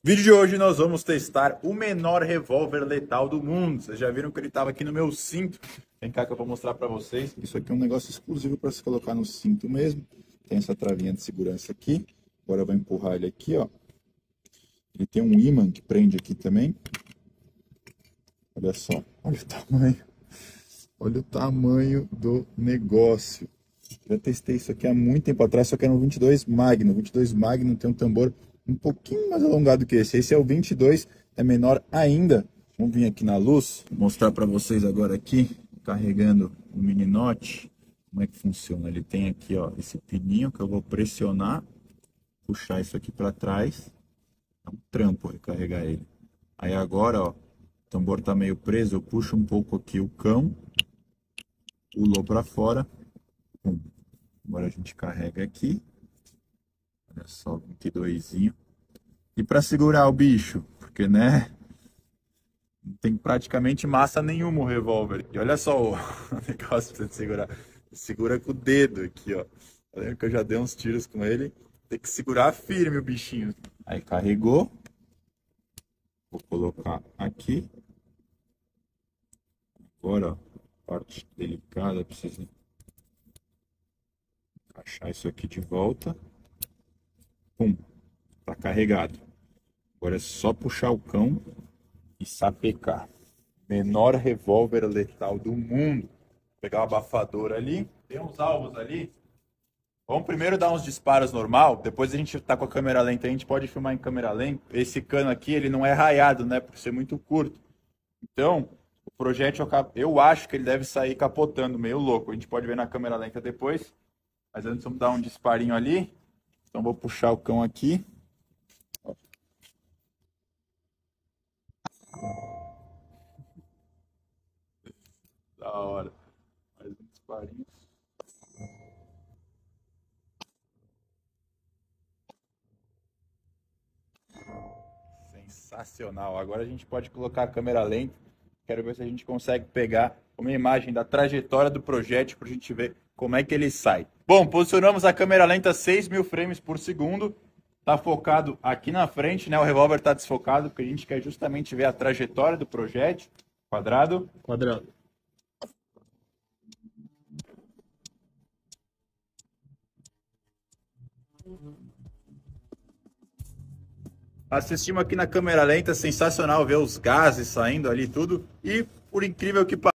Vídeo de hoje nós vamos testar o menor revólver letal do mundo. Vocês já viram que ele estava aqui no meu cinto. Vem cá que eu vou mostrar para vocês. Isso aqui é um negócio exclusivo para se colocar no cinto mesmo. Tem essa travinha de segurança aqui. Agora eu vou empurrar ele aqui, ó. Ele tem um imã que prende aqui também. Olha só, olha o tamanho. Olha o tamanho do negócio. Já testei isso aqui há muito tempo atrás, só que era um 22 Magno. 22 Magno tem um tambor um pouquinho mais alongado que esse. Esse é o 22, é menor ainda. Vamos vir aqui na luz, mostrar para vocês agora aqui, carregando o mini note, como é que funciona. Ele tem aqui, ó, esse pininho que eu vou pressionar, puxar isso aqui para trás. É um trampo recarregar ele. Aí agora, ó, o tambor tá meio preso, eu puxo um pouco aqui o cão, pulou para fora. Pum. Agora a gente carrega aqui. Olha só, 22. E para segurar o bicho, porque né? Não tem praticamente massa nenhuma o revólver. E olha só o negócio pra você segurar. Segura com o dedo aqui, ó. Tá vendo que eu já dei uns tiros com ele. Tem que segurar firme o bichinho. Aí carregou. Vou colocar aqui. Agora, ó, parte delicada, precisa encaixar isso aqui de volta. Pum, tá carregado. Agora é só puxar o cão e sapecar. Menor revólver letal do mundo. Vou pegar o abafador ali. Tem uns alvos ali. Vamos primeiro dar uns disparos normal, depois a gente tá com a câmera lenta, a gente pode filmar em câmera lenta. Esse cano aqui, ele não é raiado, né, por ser muito curto. Então, o projétil, eu acho que ele deve sair capotando, meio louco. A gente pode ver na câmera lenta depois. Mas antes vamos dar um disparinho ali. Então vou puxar o cão aqui. Da hora. Mais um disparinho. Sensacional. Agora a gente pode colocar a câmera lenta. Quero ver se a gente consegue pegar uma imagem da trajetória do projétil para a gente ver como é que ele sai. Bom, posicionamos a câmera lenta 6 mil frames por segundo. Está focado aqui na frente, né? O revólver está desfocado, porque a gente quer justamente ver a trajetória do projétil. Quadrado. Quadrado. Assistimos aqui na câmera lenta, sensacional ver os gases saindo ali tudo. E por incrível que pareça,